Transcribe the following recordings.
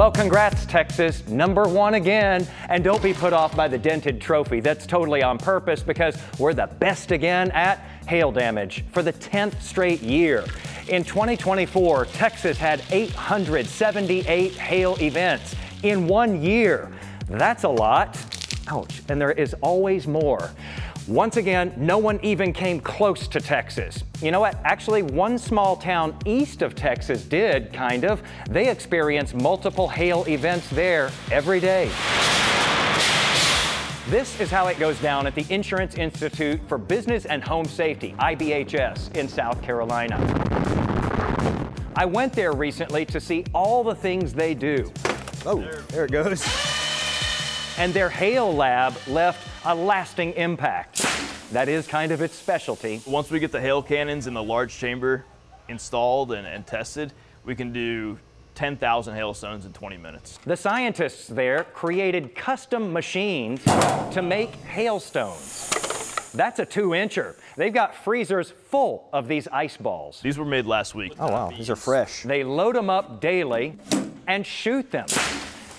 Well, congrats, Texas, number one again. And don't be put off by the dented trophy. That's totally on purpose because we're the best again at hail damage for the 10th straight year. In 2024, Texas had 878 hail events in one year. That's a lot. Ouch. And there is always more. Once again, no one even came close to Texas. You know what? Actually, one small town east of Texas did, kind of. They experienced multiple hail events there every day. This is how it goes down at the Insurance Institute for Business and Home Safety, IBHS, in South Carolina. I went there recently to see all the things they do. Oh, there it goes. And their hail lab left a lasting impact. That is kind of its specialty. Once we get the hail cannons in the large chamber installed and, and tested, we can do 10,000 hailstones in 20 minutes. The scientists there created custom machines to make hailstones. That's a two incher. They've got freezers full of these ice balls. These were made last week. Oh, wow. These are fresh. They load them up daily and shoot them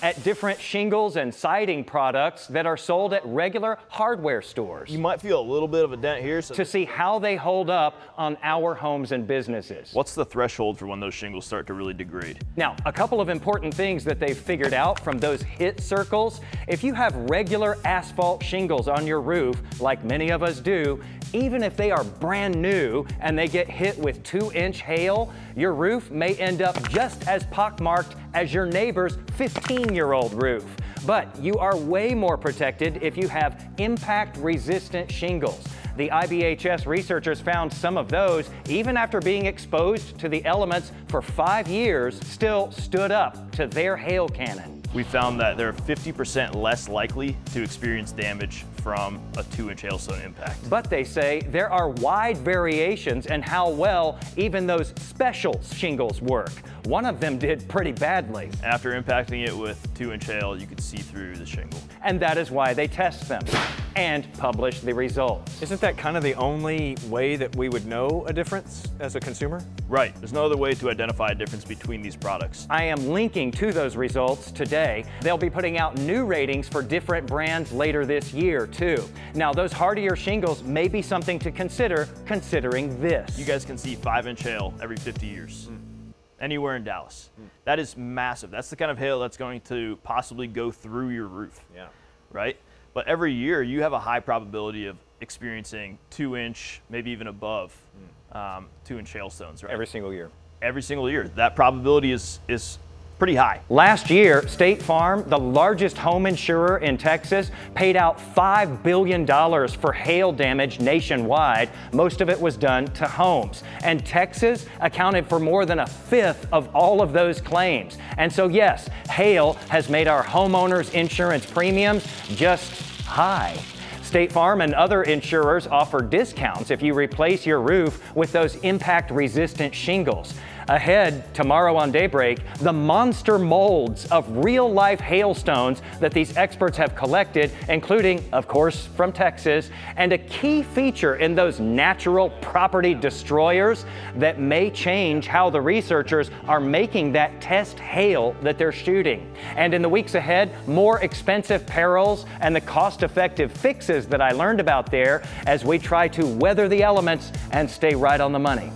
at different shingles and siding products that are sold at regular hardware stores You might feel a little bit of a dent here. So to see how they hold up on our homes and businesses. what's the threshold for when those shingles start to really degrade? Now, a couple of important things that they've figured out from those hit circles. If you have regular asphalt shingles on your roof, like many of us do, even if they are brand new and they get hit with two inch hail, your roof may end up just as pockmarked as your neighbor's 15 year old roof. But you are way more protected if you have impact resistant shingles. The IBHS researchers found some of those, even after being exposed to the elements for five years, still stood up to their hail cannon. We found that they're 50% less likely to experience damage from a two inch hailstone impact. But they say there are wide variations in how well even those special shingles work. One of them did pretty badly, After impacting it with two inch hail, you could see through the shingle. and that is why they test them and publish the results. Isn't that kind of the only way that we would know a difference as a consumer? Right, there's no other way to identify a difference between these products. I am linking to those results today. They'll be putting out new ratings for different brands later this year, too. Now, those hardier shingles may be something to consider considering this. You guys can see five inch hail every 50 years. Mm. Anywhere in Dallas. Mm. That is massive. That's the kind of hail that's going to possibly go through your roof. Yeah. right? But every year you have a high probability of experiencing two inch, maybe even above um, two inch hailstones, right? Every single year. Every single year. That probability is, is pretty high. Last year, State Farm, the largest home insurer in Texas, paid out $5 billion for hail damage nationwide. Most of it was done to homes. And Texas accounted for more than a fifth of all of those claims. And so, yes, hail has made our homeowners' insurance premiums just high. State Farm and other insurers offer discounts if you replace your roof with those impact resistant shingles. Ahead tomorrow on Daybreak, the monster molds of real life hailstones that these experts have collected, including, of course, from Texas, and a key feature in those natural property destroyers that may change how the researchers are making that test hail that they're shooting. And in the weeks ahead, more expensive perils and the cost effective fixes that I learned about there as we try to weather the elements and stay right on the money.